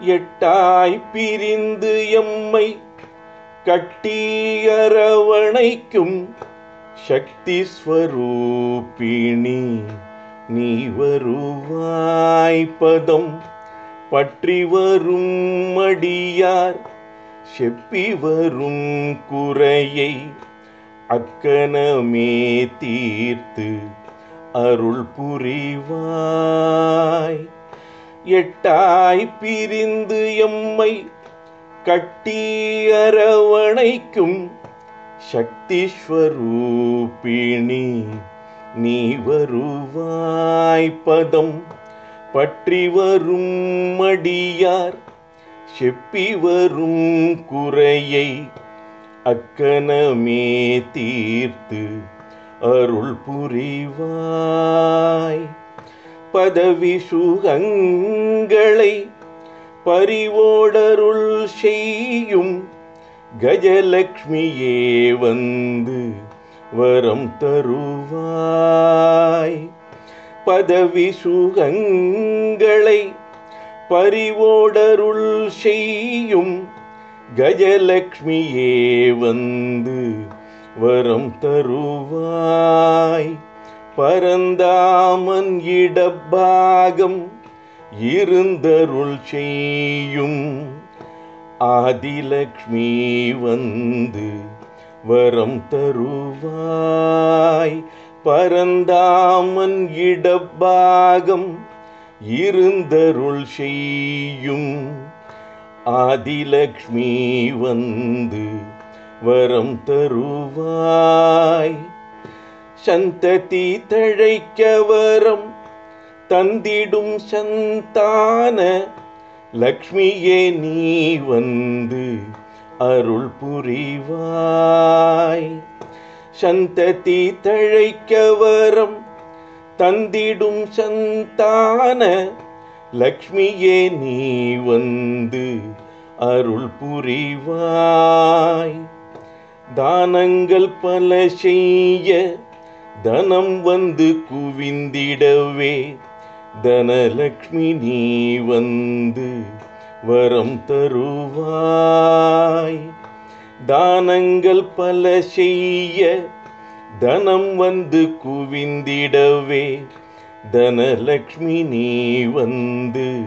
எட்டாய் பிரிந்து எம்மை கட்டியரவணைக்கும் சக்தி ஸ்வரூபிணி நீ வருவாய் பதம் பற்றி வரும் மடியார் செப்பி வரும் குறையை அக்கணமே தீர்த்து அருள் புரிவாய். எட்டாய் பிரிந்து எம்மை கட்டி அரவணைக்கும் சக்திஸ்வரூபிணி நீ வருவாய் பதம் பற்றி வரும் மடியார் செப்பி வரும் குறையை அக்கணமே தீர்த்து அருள் புரிவாய். பதவி சுகங்களை பறிவோடருள் செய்யும் கஜலக்ஷ்மியே வந்து வரம் தருவாய். பதவி சுகங்களை பறிவோடருள் செய்யும் கஜலக்ஷ்மியே வந்து வரம் தருவாய். பரந்தாமன் இடப்பாகம் இருந்தருள் செய்யும் ஆதிலக்ஷ்மி வந்து வரம் தருவாய். பரந்தாமன் இடப்பாகம் இருந்தருள் செய்யும் ஆதிலக்ஷ்மி வந்து வரம் தருவாய். சந்ததி தழைக்க வரம் தந்திடும் சந்தான லக்ஷ்மியே நீ வந்து அருள் புரிவாய். சந்ததி தழைக்க வரம் தந்திடும் சந்தான லக்ஷ்மியே நீ வந்து அருள் புரிவாய். தானங்கள் பல செய்ய தனம் வந்து குவிந்திடவே தனலக்ஷ்மி நீ வந்து வரம் தருவாய். தானங்கள் பல செய்ய தனம் வந்து குவிந்திடவே தனலக்ஷ்மி நீ வந்து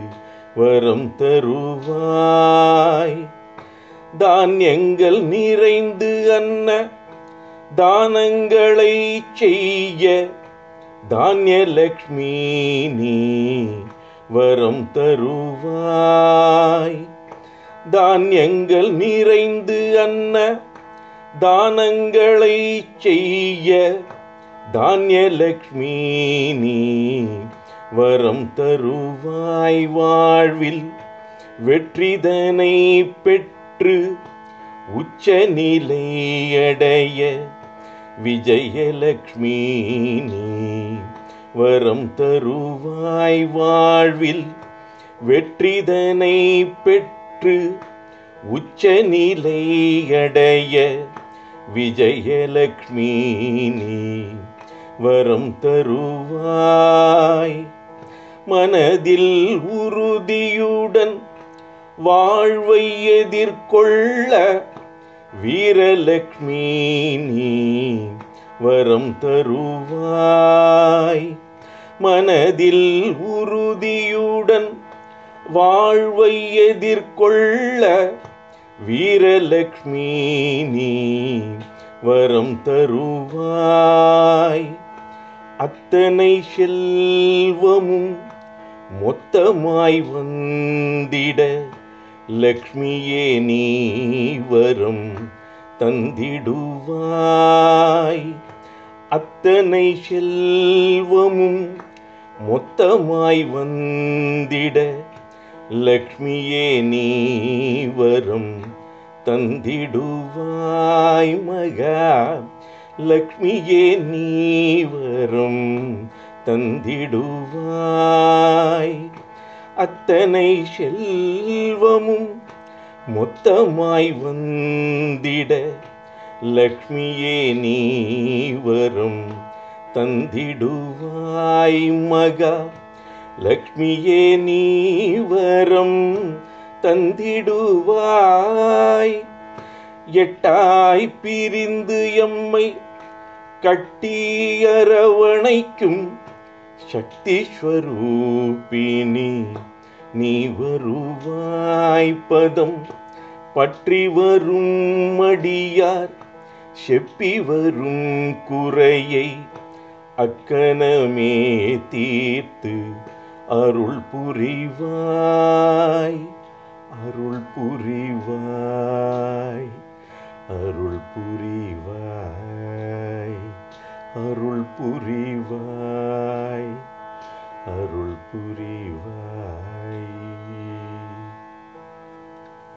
வரம் தருவாய். தானியங்கள் நிறைந்து அன்ன தானங்களை செய்ய தானியலக்ஷ்மி நீ வரம் தருவாய். தானியங்கள் நிறைந்து அன்ன தானங்களை செய்ய தானியலக்ஷ்மி நீ வரம் தருவாய். வாழ்வில் வெற்றிதனை பெற்று உச்ச நிலையடைய விஜயலக்ஷ்மி நீ வரம் தருவாய் வாழ்வில். வெற்றிதனை பெற்று உச்ச நிலையடைய விஜயலக்ஷ்மி நீ வரம் தருவாய். மனதில் உறுதியுடன் வாழ்வை எதிர்கொள்ள வீரலக்ஷ்மி நீ வரம் தருவாய். மனதில் உறுதியுடன் வாழ்வை எதிர்கொள்ள வீரலக்ஷ்மி நீ வரம் தருவாய். அத்தனை செல்வமும் மொத்தமாய் வந்திட லக்ஷ்மியே நீ வரம் தந்திடுவாய். அத்தனை செல்வமும் மொத்தமாய் வந்திட லக்ஷ்மியே நீ வரம் தந்திடுவாய் மகா. லக்ஷ்மியே நீ வரும் தந்திடுவாய். அத்தனை செல்வமும் மொத்தமாய் வந்திட லக்ஷ்மியே நீ வரும் தந்திடுவாய் மகா. லக்ஷ்மியே நீ வரம் தந்திடுவாய். எட்டாய் பிரிந்து எம்மை கட்டியரவணைக்கும் சக்தி ஸ்வரூபினி. நீ வருவாய் பதம் பற்றி வரும் மடியார் செப்பி வரும் குறையை அக்கணமே தீர்த்து அருள் புரிவாய் அருள் புரிவாய் அருள் புரிவாய் அருள் புரிவாய். அருள் புரிவாய்.